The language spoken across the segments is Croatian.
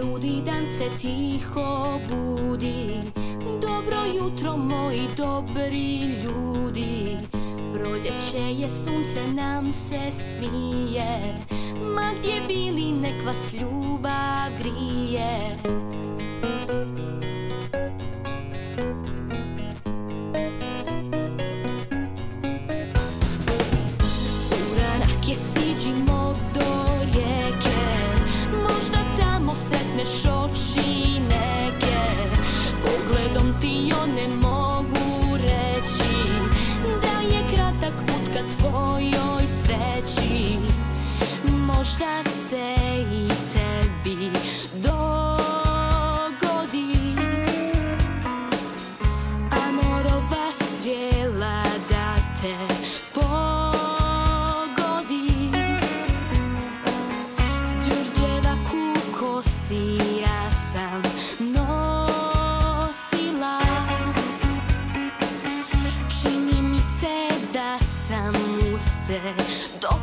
rudi dan se tiho budi. Dobro jutro moji dobri ljudi. Proljeće je sunce nam se smije. Ma gdje bili nek vas ljubav grije Možda se i tebi dogodi. Amorova strijela da te pogodi. Đurđeva kukosi ja sam nosila. Čini mi se da sam mu se dopala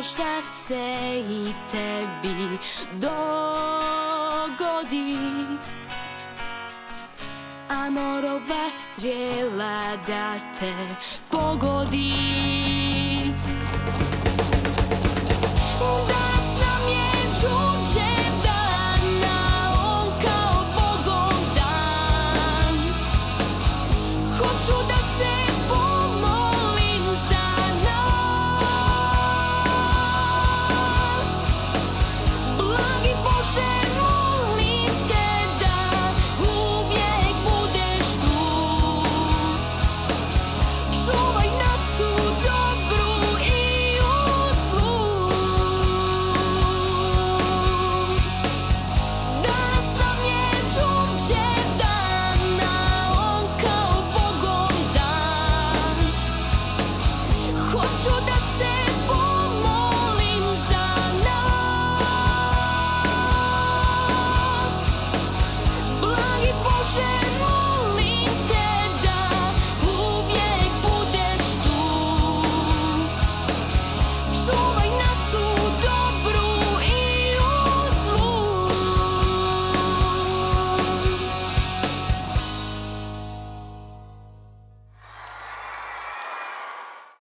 možda se i tebi dogodi. Amorova strjela da te pogodi. Shoot sam